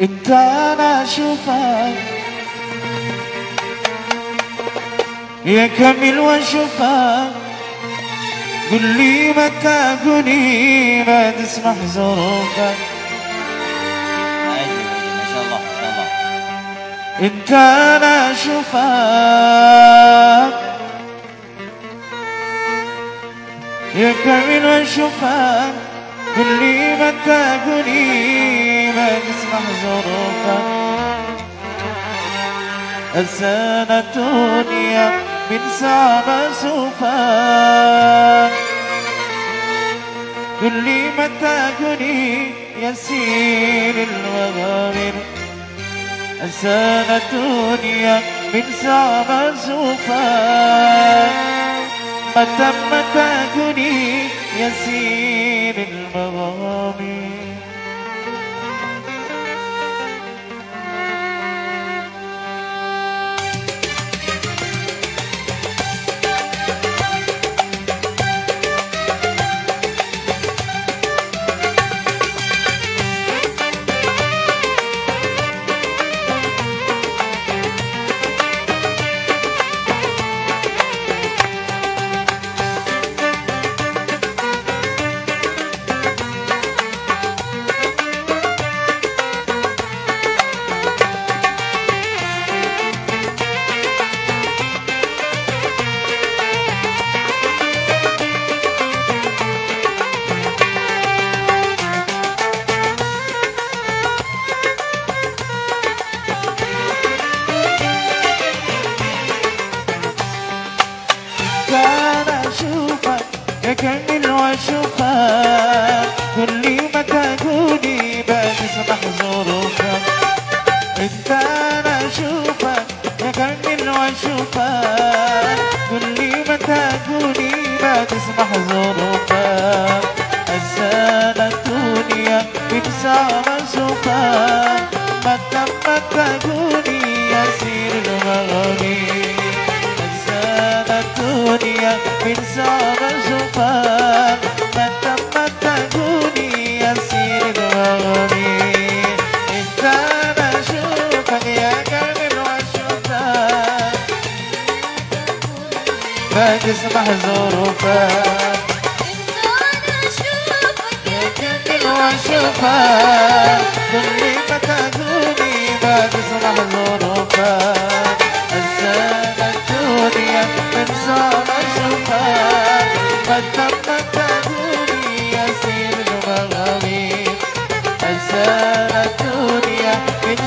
انت أنا اشوفك يا كامل واشوفك قل لي متى قولي ما تسمح ظروفك شاء الله شاء الله انت أنا اشوفك يا كامل واشوفك قل لي متى قولي تسمح ظروفك السنة الدنيا من ساعة مسوفك قل لي متى قولي يسير المغامر السنة الدنيا من ساعة مسوفك متى متى قولي يسير المغامر كان اشوفك اكمل واشوفك كل ما تقولي بتسمح ظروفك انت أنا اشوفك اكمل واشوفك كل ما تقولي بتسمح ظروفك السنة الدنيا بتسعى مسوفك ما تسمح ظروفك واشوفك كل ما تقولي ما تسمح ظروفك السنة الدنيا من سما شوفك متى متى قولي يسير المغامير السنة الدنيا من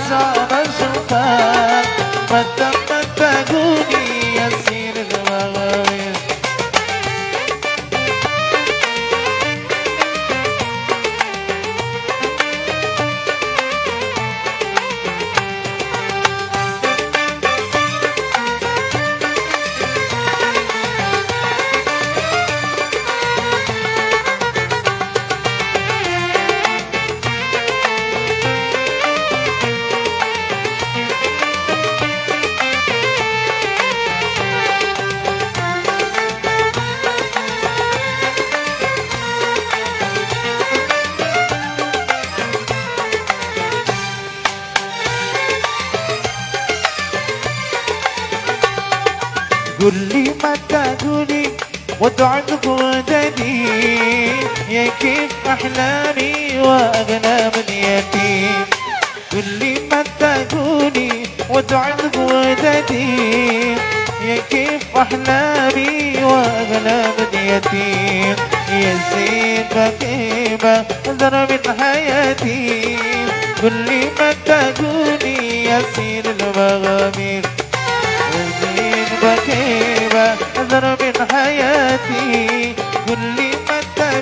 وتعد ودني يا كيف أحلامي واغلى من يتيم قل لي متى قولي وتعد ودني يا كيف أحلامي واغلى من يتيم يا زين بكيبة ذر من حياتي. قل لي متى قولي يسير المغامير.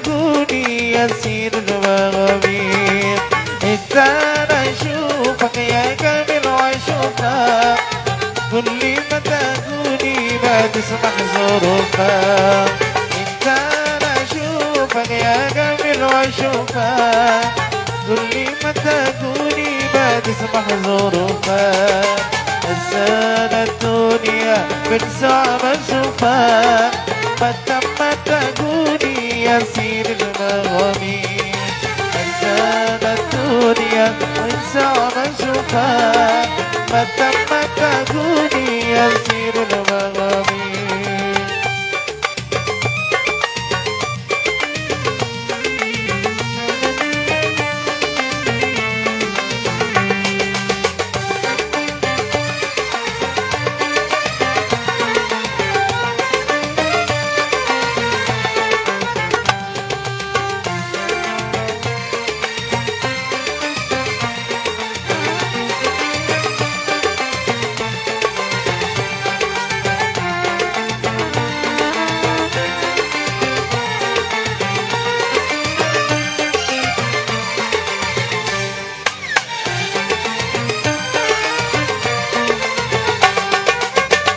قولي يسير المغامير انت أنا اشوفك يا كامل واشوفك قل لي متى قولي ما تسمح ظروفك انت أنا اشوفك يا كامل واشوفك قل لي متى قولي ما تسمح ظروفك السنة الدنيا من ساعة بشوفك متى متى قولي يسير المغامير. السنة الدنيا من ساعة وأشوفك متى متى قولي يسير المغامير.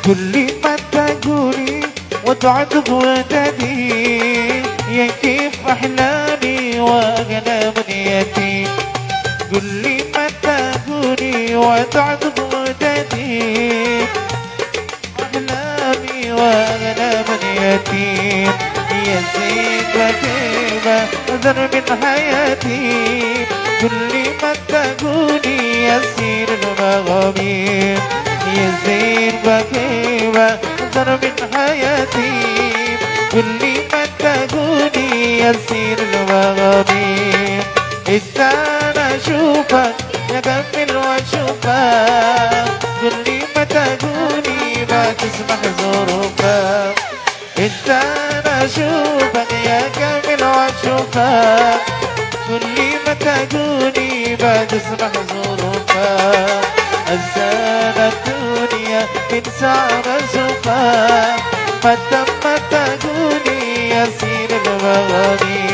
كل ما تقولي وتعذب يا كيف أحلامي وأغلى منيتي كل ما تقولي وتعذب وددي أحلامي وأغلى يا زيد وكيف أذر من حياتي. كل ما تقولي يسير المغامير. يزين بكيبة نظر من حياتي كل ما تقولي يسير المغامير انت أنا اشوفك يا كمل واشوفك كل ما تقولي ما تسمح ظروفك أنا اشوفك يا كمل واشوفك كل ما تقولي ما تسمح ظروفك الزانة الدنيا من سعر سفا متى متى قولي يسير المغاني